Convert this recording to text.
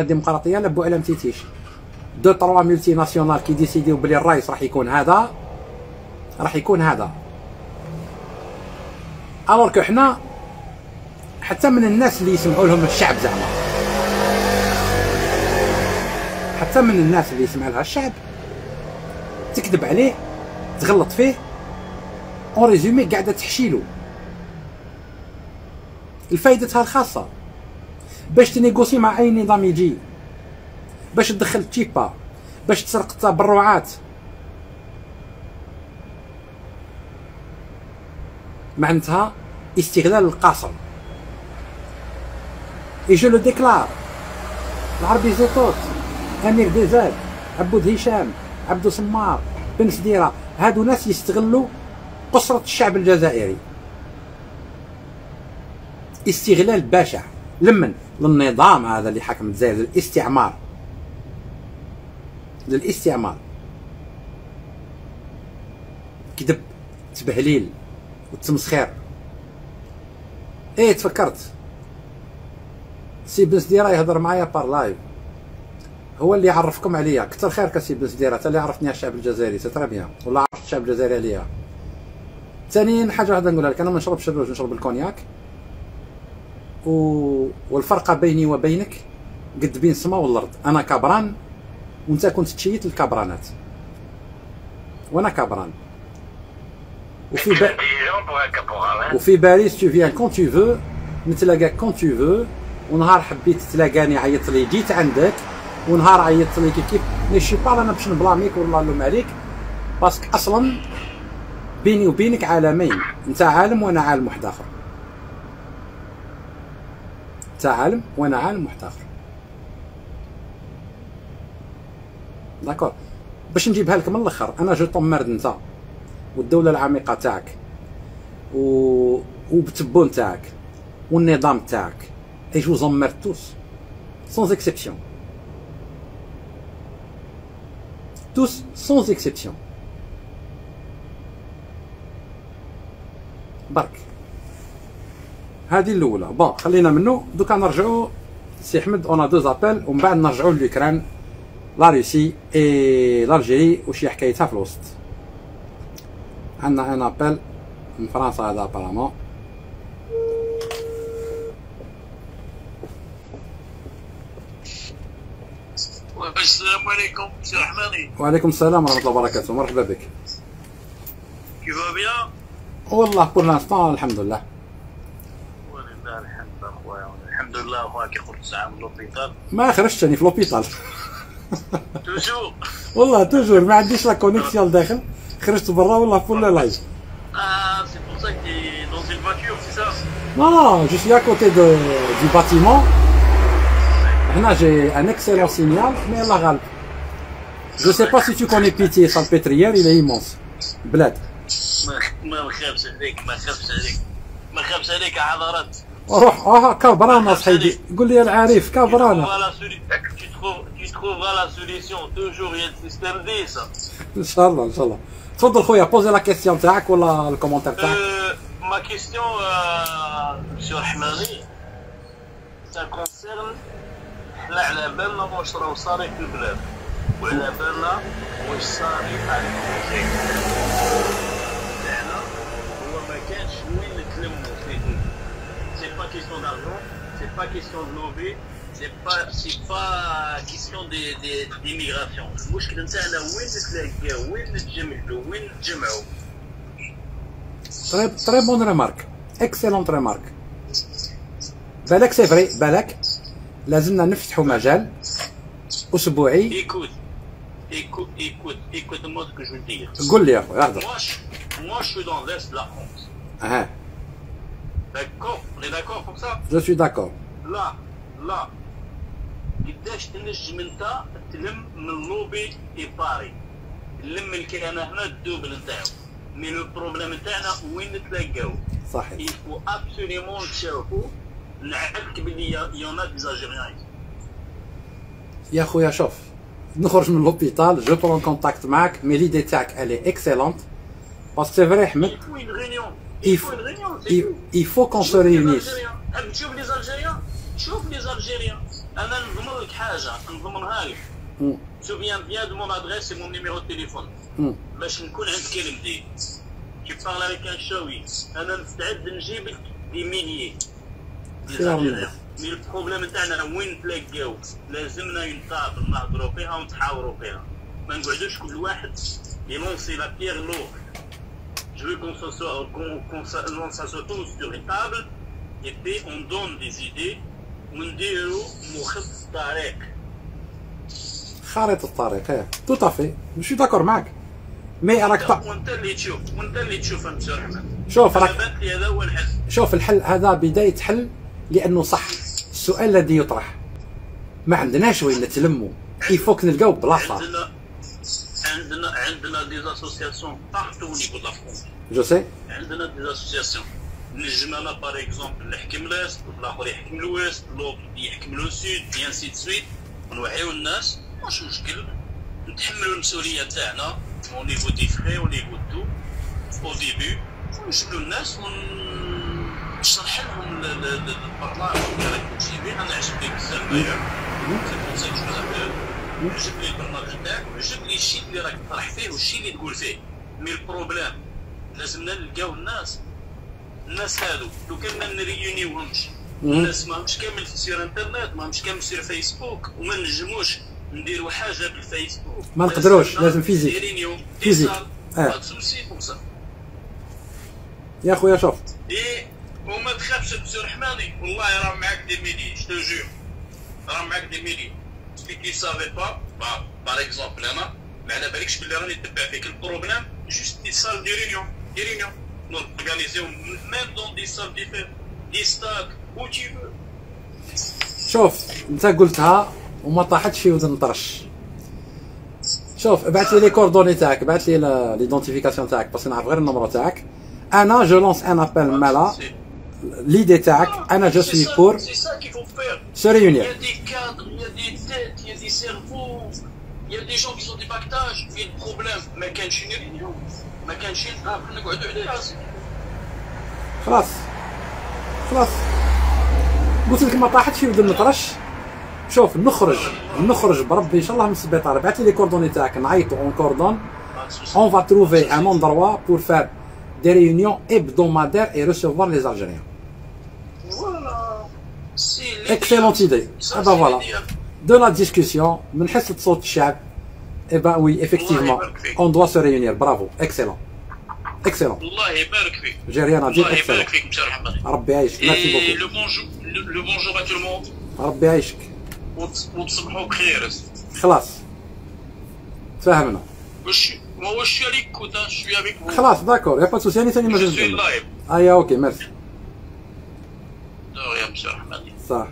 الديمقراطية لا بو على متيتيش. deux trois multinationales qui décident بلي الرئيس راح يكون هذا راح يكون هذا. alors que حنا حتى من الناس اللي يسمعوا لهم الشعب زعما. حتى من الناس اللي يسمع لها الشعب. تكذب عليه تغلط فيه en résumé قاعدة تحشيلو الفايدتها الخاصة. باش ت négocier مع أي نظام يجي. باش تدخل تشيبا. باش تسرق التبرعات. معناتها استغلال القاصر. et je le déclare العربي زيتوت امير ديزاد عبود هشام عبدو سمار بن سديره هادو ناس يستغلوا قسرة الشعب الجزائري استغلال بشع لمن للنظام هذا اللي حكم الجزائر للاستعمار. للاستعمار. كذب تبهليل وتمسخير إيه تفكرت. سي بن سديره يهضر معايا par live. هو اللي يعرفكم عليا. كثر خيرك سي بن سديره اللي عرفتني على الشعب الجزائري. c'est très bien. ولا عرفت الشعب الجزائري عليا. ثانيا حاجة واحدة نقولها لك. أنا ما نشربش الروج نشرب الكونياك. و... والفرقة بيني وبينك قد بين السماء والأرض. أنا كبران وأنت كنت تشيت الكبرانات وأنا كبران وفي ب... وفي باريس tu viens quand tu veux نتلاقاك quand tu veux ونهار حبيت تلاقاني عيطت لي جيت عندك. ونهار عيطت لي كيف؟ mais chais pas أنا باش ن blâmer ك ولا نلوم عليك. parce que أصلا بيني وبينك عالمين. أنت عالم وأنا عالم واحد آخر. انت عالم وأنا عالم اخر d'accord. باش نجيبها لك من الأخر أنا je t'emmerde أنت والدولة العميقة تاعك و وبتبون تاعك والنظام تاعك. et je les emmerde tous sans exception tous sans exception برك هذه الأولى. bon خلينا منه. دوكا نرجعوا سي احمد on a deux appels ومن بعد نرجعوا l'Ukraine la Russie et l'Algérie وشي حكايتها في الوسط. عندنا un appel من فرنسا هذا apparemment السلام عليكم سي رحماني. وعليكم السلام ورحمة الله وبركاته. مرحبا بك. كيف bien والله pour l'instant الحمد لله. الحمد لله اخويا كي خرجت ساعة من l'hôpital ما خرجتش راني في l'hôpital toujours والله toujours ما عنديش la connexion داخل خرجت برا والله pour le live Ah, c'est pour ça que t'es dans une voiture, c'est ça Non, non, je suis à côté de, du bâtiment. Là, j'ai un excellent signal, mais الله غالب. Je sais pas si tu connais Pitié, Salpêtrière, il est immense. بلاد. ما ما نخافش عليك ما نخافش عليك ما نخافش عليك يا حضرات روح آه كبرانا صحيدي قول لي العريف ça. ان شاء الله ان شاء الله تفضل خويا بوزي la question تاعك ولا ال commentaire تاعك question, euh, monsieur Rahmani, ça concerne إحنا على بالنا واش راهو صاري في البلاد وعلى بالنا واش صاري على الكونسي إحنا هو ما كانش وين نتلموا فيه c'est pas question d'argent c'est pas question de lobby c'est pas c'est pas question de de d'immigration المشكل نتاعنا وين نتلاقاو وين نتجمعوا وين نتجمعوا très très bonne remarque excellente remarque بالك c'est vrai بالك لازمنا نفتحوا مجال اسبوعي Écoute, écoute, écoute, écoute-moi ce que je veux dire. قول لي يا خويا اهضر Moi, je, moi, je suis dans l'Est de la France. آه D'accord? On est d'accord pour ça? je suis d'accord Là, là. قداش تنجم انت تلم من lobby à Paris نلم الكلام هنا ال double نتاعو mais le problème نتاعنا وين نتلاقاو صحيح. Faut absolument نتشاركوا نعرفك باللي y en a des Algériens يا خويا شوف. نخرج من l'hôpital je prends contact معاك mais l'idée تاعك elle est excellente parce que c'est vrai احمد Il faut une réunion. Il Il faut faut- une réunion, c'est tout. il faut qu'on se les réunisse. Algériens. شوف les Algériens. أنا نضمن لك حاجة نضمنها لك فيان فيان دو مون أدريس de téléphone مم. باش نكون عند كلمتي. كي بارل افيك ان شوي أنا مستعد نجيب لك دي ميليي الله. مي البروبليم تاعنا وين نتلاقاو لازمنا اون تابل نهضروا فيها ونتحاوروا فيها ما نقعدوش كل واحد يلونسي لا بيير لوغ Je veux qu'on s'assoie- tous sur une table et puis on donne des idées ونديروا مخطط طريق. خارطة الطريق إيه. tout à fait je suis d'accord معاك mais راك ط- وانت اللي تشوف وانت اللي تشوف أنت رحمن شوف راك هذا هو الحل. شوف الحل هذا بداية حل لأنه صح. السؤال الذي يطرح. ما عندناش وين نتلموا il faut que نلقاو بلاصة. عندنا عندنا عندنا des associations partout la France. je sais عندنا des أنا par exemple نحكم ال ouest الآخر يحكم ال ouest l'autre يحكم le sud bien sûr de suite ونوعيو الناس واش مشكل. نتحملوا المسؤولية تاعنا au niveau des frais au niveau de au début ونجبدوا الناس ونشرح لهم ال- ال- ال- البرنامج اللي راك تمشي به أنا عجبني بزاف داير c'est عجبني البرنامج تاعك وعجبني الشيء اللي راك تطرح فيه والشيء اللي تقول فيه. mais ال problème لازمنا نلقاو الناس الناس هادو. لو كان ما نريونيوهمش. الناس ماهمش كامل في sur internet ماهمش كامل في فيسبوك وما نجموش نديروا حاجة بالفيسبوك. ما نقدروش، لازم physique. physique. آه. يا خويا شوف. إيه وما تخافش بسي رحماني. والله راه معاك des milliers je jure راه معاك des milliers ceux qui savent pas par exemple أنا ما على بالكش بلي راني نتبع فيك ال problème juste salle des réunions des réunions نورغانيزيو même dans des salles d'hiver des stades où tu veux شوف انت قلتها وما طاحتش في ودن طرش شوف ابعث لي les coordonnées تاعك ابعث لي l'identification تاعك parce que نعرف غير النمرو تاعك أنا je lance un appel mais là l'idée تاعك أنا je suis pour. سو Il y réunir a des cadres, il y a des têtes, il y a des cerveaux, il y a des gens qui sont dispatchés. Il y a le problème. ما كانش réunion. ما كانش نتقابلوا نقعدوا عليها. خلاص خلاص قلت لك ما طاحتش في ودن طرش شوف نخرج نخرج بربي إن شاء الله من السبيطار ابعث لي les coordonnées تاعك نعيطوا on coordonne on va trouver un endroit pour faire des réunions hebdomadaires et recevoir les Algériens. Voilà. C'est Excellente idée. Ça, Ah ben voilà. De la discussion, من حصة صوت الشعب. Eh ben oui, effectivement, on doit se réunir. Bravo, excellent. Excellent. J'ai rien à dire, excellent. Merci Et beaucoup. le bonjour, le, le bonjour à tout le monde. ربي يعيشك. وتص- وتصبحوا بخير. خلاص. تفاهمنا. واش moi je suis à l'écoute, hein, je suis avec vous. خلاص داكور يا با سوسي أنا ثاني ما Je suis جبت live. ايا أوكي ميرسي monsieur Rahmani. صح